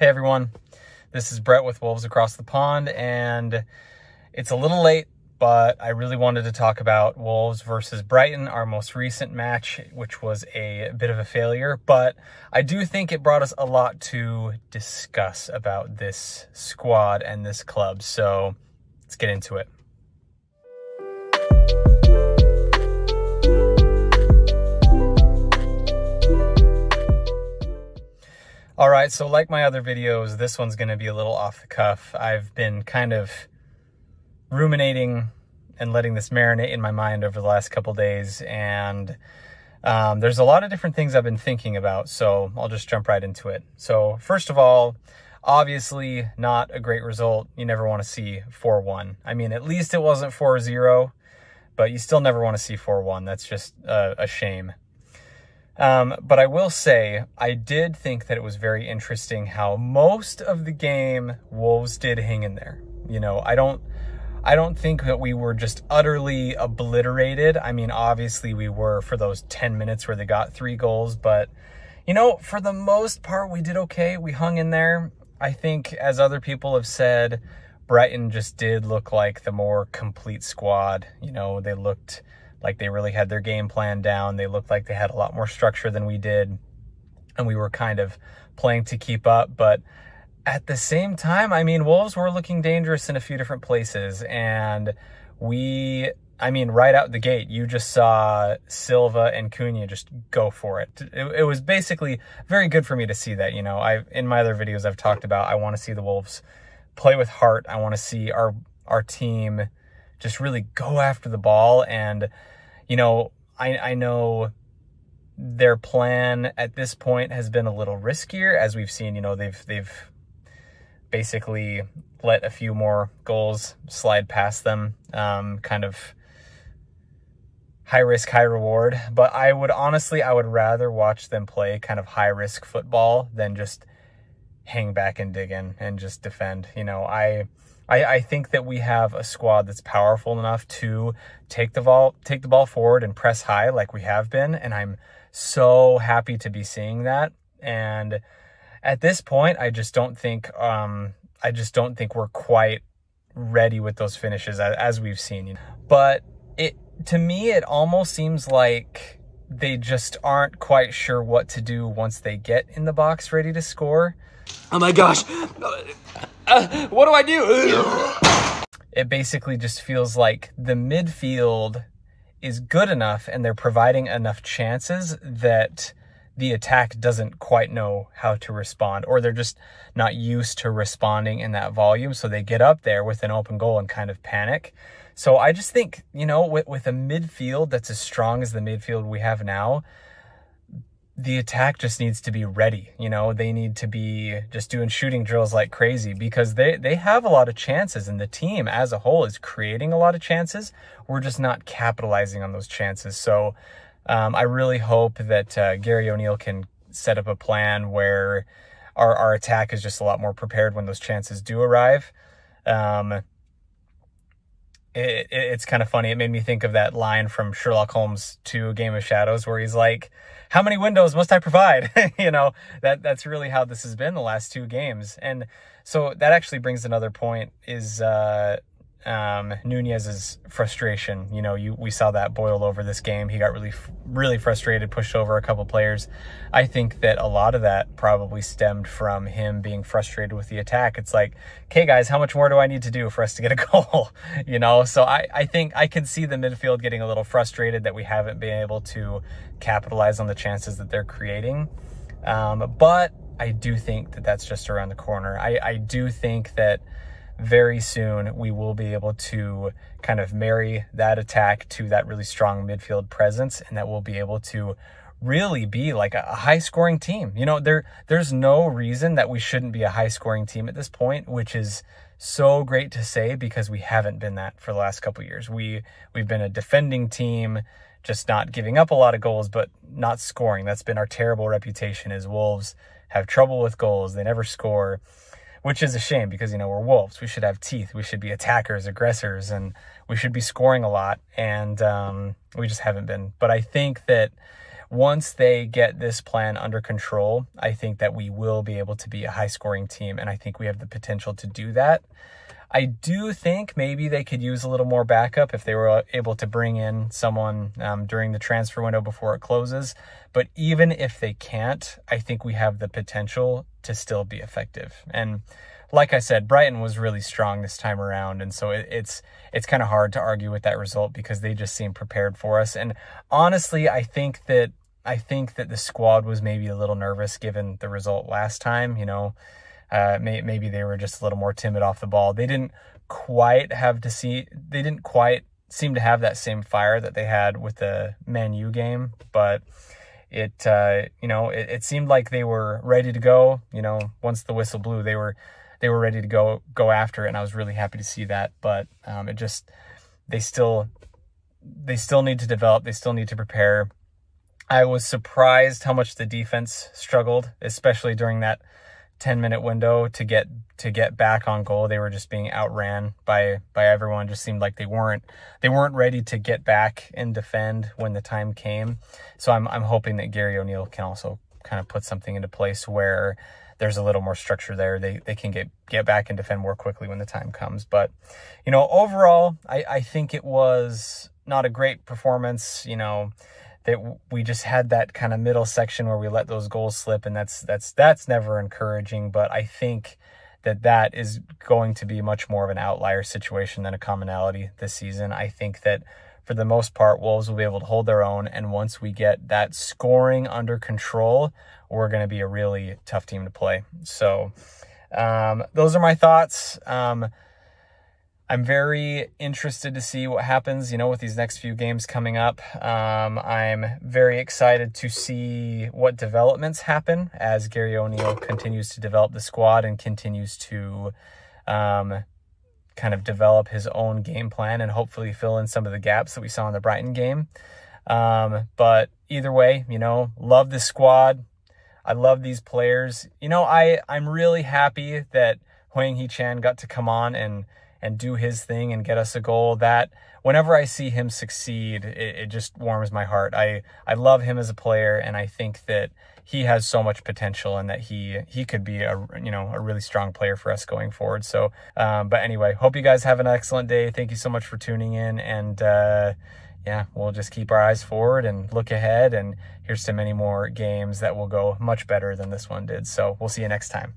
Hey everyone, this is Brett with Wolves Across the Pond, and it's a little late, but I really wanted to talk about Wolves versus Brighton, our most recent match, which was a bit of a failure. But I do think it brought us a lot to discuss about this squad and this club. So let's get into it. All right, so like my other videos, this one's going to be a little off the cuff. I've been kind of ruminating and letting this marinate in my mind over the last couple days, and um, there's a lot of different things I've been thinking about, so I'll just jump right into it. So first of all, obviously not a great result. You never want to see 4-1. I mean, at least it wasn't 4-0, but you still never want to see 4-1. That's just a, a shame. Um, but I will say, I did think that it was very interesting how most of the game Wolves did hang in there. You know, I don't, I don't think that we were just utterly obliterated. I mean, obviously we were for those 10 minutes where they got three goals, but you know, for the most part, we did okay. We hung in there. I think, as other people have said, Brighton just did look like the more complete squad. You know, they looked like they really had their game plan down. They looked like they had a lot more structure than we did. And we were kind of playing to keep up. But at the same time, I mean, Wolves were looking dangerous in a few different places. And we, I mean, right out the gate, you just saw Silva and Cunha just go for it. it. It was basically very good for me to see that. You know, I in my other videos I've talked about, I want to see the Wolves play with heart. I want to see our our team just really go after the ball and you know, I, I know their plan at this point has been a little riskier as we've seen, you know, they've, they've basically let a few more goals slide past them, um, kind of high risk, high reward. But I would honestly, I would rather watch them play kind of high risk football than just hang back and dig in and just defend. You know, I, I, I think that we have a squad that's powerful enough to take the ball take the ball forward and press high like we have been, and I'm so happy to be seeing that. And at this point, I just don't think um, I just don't think we're quite ready with those finishes as, as we've seen. But it to me, it almost seems like they just aren't quite sure what to do once they get in the box ready to score. Oh my gosh. Uh, what do I do? it basically just feels like the midfield is good enough and they're providing enough chances that the attack doesn't quite know how to respond or they're just not used to responding in that volume. So they get up there with an open goal and kind of panic. So I just think, you know, with, with a midfield that's as strong as the midfield we have now, the attack just needs to be ready. You know, they need to be just doing shooting drills like crazy because they, they have a lot of chances and the team as a whole is creating a lot of chances. We're just not capitalizing on those chances. So um, I really hope that uh, Gary O'Neill can set up a plan where our, our attack is just a lot more prepared when those chances do arrive. Um, it, it, it's kind of funny. It made me think of that line from Sherlock Holmes to Game of Shadows where he's like, how many windows must I provide? you know, that that's really how this has been the last two games. And so that actually brings another point is uh, um, Nunes's frustration. You know, you we saw that boil over this game. He got really, really frustrated, pushed over a couple players. I think that a lot of that probably stemmed from him being frustrated with the attack. It's like, okay, guys, how much more do I need to do for us to get a goal? you know, so I, I think I can see the midfield getting a little frustrated that we haven't been able to capitalize on the chances that they're creating. Um, but I do think that that's just around the corner. I, I do think that very soon we will be able to kind of marry that attack to that really strong midfield presence and that we'll be able to really be like a high scoring team. You know, there there's no reason that we shouldn't be a high scoring team at this point, which is so great to say because we haven't been that for the last couple years. We we've been a defending team, just not giving up a lot of goals but not scoring. That's been our terrible reputation as Wolves have trouble with goals. They never score which is a shame because, you know, we're wolves. We should have teeth. We should be attackers, aggressors, and we should be scoring a lot. And um, we just haven't been. But I think that once they get this plan under control, I think that we will be able to be a high scoring team. And I think we have the potential to do that. I do think maybe they could use a little more backup if they were able to bring in someone um, during the transfer window before it closes. But even if they can't, I think we have the potential to still be effective. And like I said, Brighton was really strong this time around, and so it, it's it's kind of hard to argue with that result because they just seem prepared for us. And honestly, I think that I think that the squad was maybe a little nervous given the result last time. You know, uh, may, maybe they were just a little more timid off the ball. They didn't quite have to see. They didn't quite seem to have that same fire that they had with the Man U game, but it uh, you know it, it seemed like they were ready to go. You know, once the whistle blew, they were they were ready to go go after it, and I was really happy to see that. But um, it just they still they still need to develop. They still need to prepare. I was surprised how much the defense struggled, especially during that 10 minute window to get to get back on goal. They were just being outran by by everyone. Just seemed like they weren't they weren't ready to get back and defend when the time came. So I'm I'm hoping that Gary O'Neill can also kind of put something into place where there's a little more structure there. They they can get get back and defend more quickly when the time comes. But you know, overall, I I think it was not a great performance. You know, that we just had that kind of middle section where we let those goals slip and that's that's that's never encouraging but i think that that is going to be much more of an outlier situation than a commonality this season. I think that for the most part wolves will be able to hold their own and once we get that scoring under control we're going to be a really tough team to play. So um, those are my thoughts. Um, I'm very interested to see what happens, you know, with these next few games coming up. Um, I'm very excited to see what developments happen as Gary O'Neill continues to develop the squad and continues to um, kind of develop his own game plan and hopefully fill in some of the gaps that we saw in the Brighton game. Um, but either way, you know, love this squad. I love these players. You know, I, I'm really happy that Hwang Hee-chan got to come on and and do his thing and get us a goal that whenever I see him succeed, it, it, just warms my heart. I, I love him as a player and I think that he has so much potential and that he, he could be a, you know, a really strong player for us going forward. So, um, but anyway, hope you guys have an excellent day. Thank you so much for tuning in and, uh, yeah, we'll just keep our eyes forward and look ahead. And here's to many more games that will go much better than this one did. So we'll see you next time.